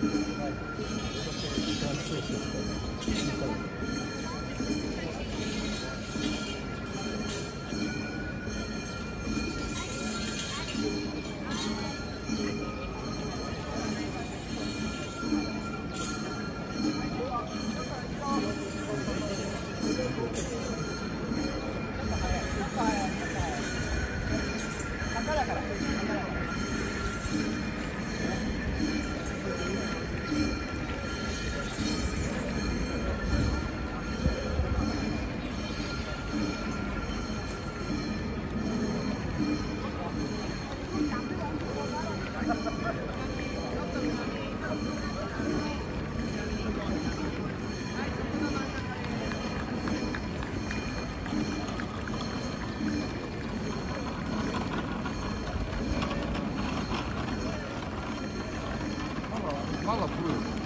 まだ古い「